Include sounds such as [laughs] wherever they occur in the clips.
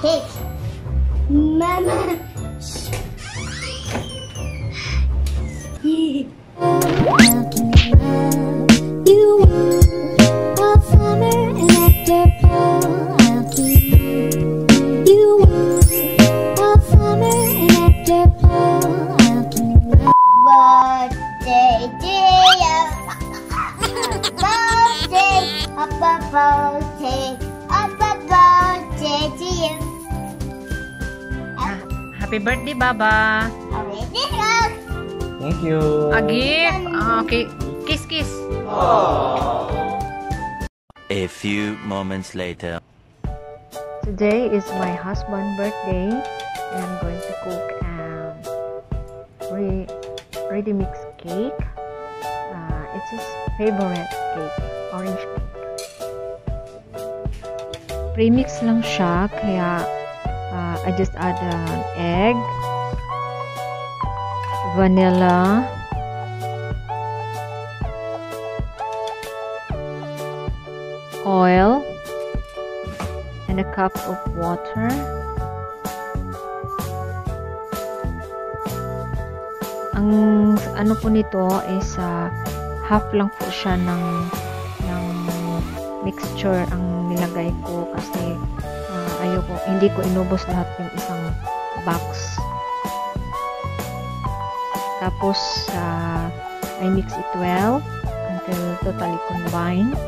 Cake. Mama. [laughs] You Happy birthday, Baba. Thank you. A gift. Ah, okay. Kiss, kiss. A few moments later. Today is my husband's birthday and I'm going to cook um, re- ready mix cake. Uh, it's his favorite cake, orange cake. Premix lang siya kaya uh, I just add an egg, vanilla, oil, and a cup of water. Ang ano po nito is uh, half lang po siya ng ng mixture ang nilagay ko kasi ayoko hindi ko inubos lahat yung isang box. Tapos uh, I mix it well until totally combined.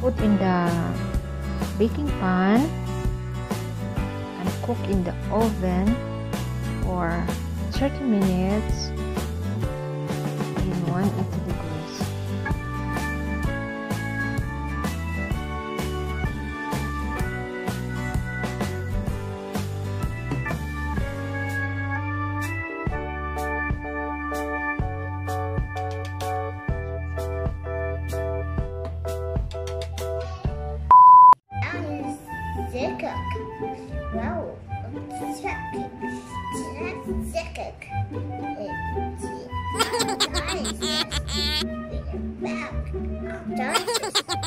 put in the baking pan and cook in the oven for 30 minutes in 180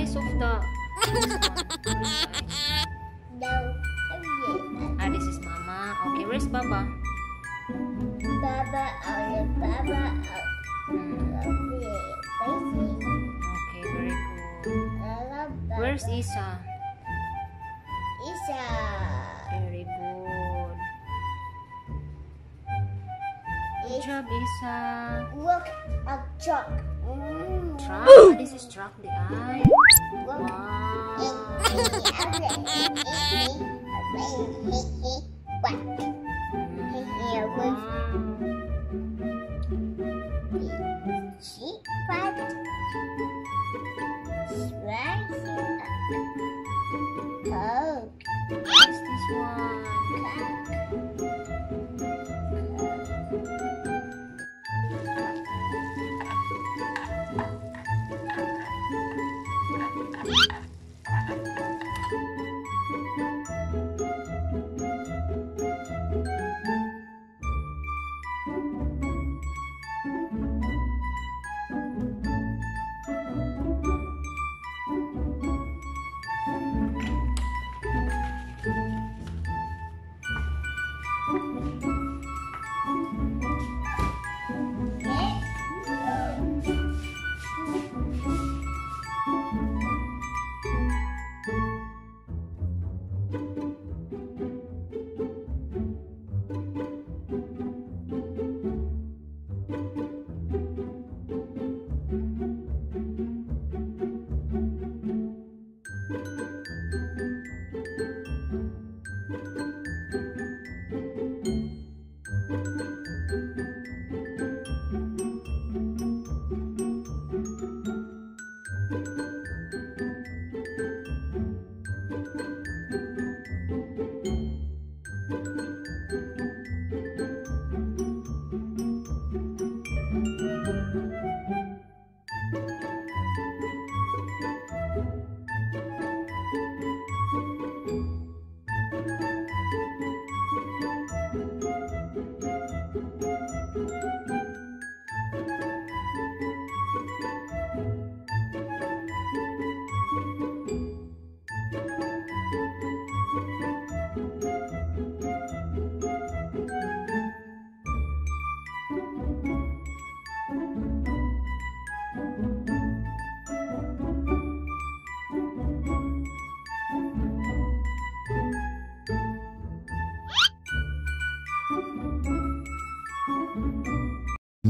Eyes of the... No, [laughs] Ah, this is mama. Okay, where's Baba? Baba, oh, Baba, oh. Okay, very good. Where's Isa? Isa? Very good. Good job, Isa. Look, a truck. Truck. This is truck, the eye. Wow. [laughs]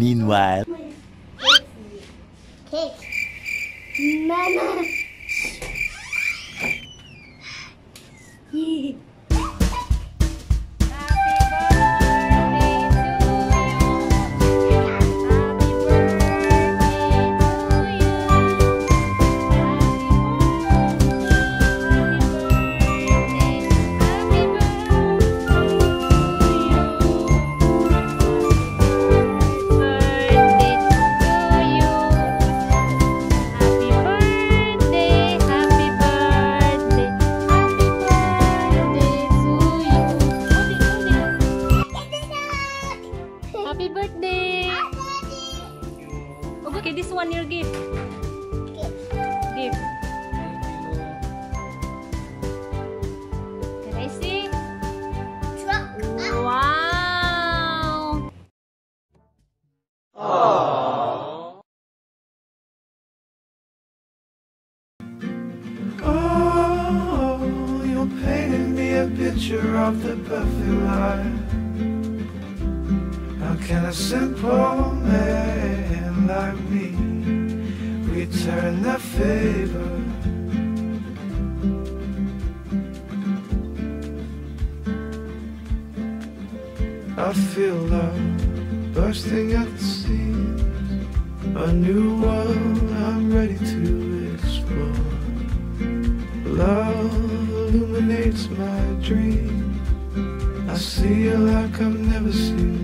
Meanwhile, Cake. Mama. A picture of the perfect life. How can a simple man like me return the favor? I feel love bursting at the seams. A new world I'm ready to explore. Love illuminates my dream. I see you like I've never seen.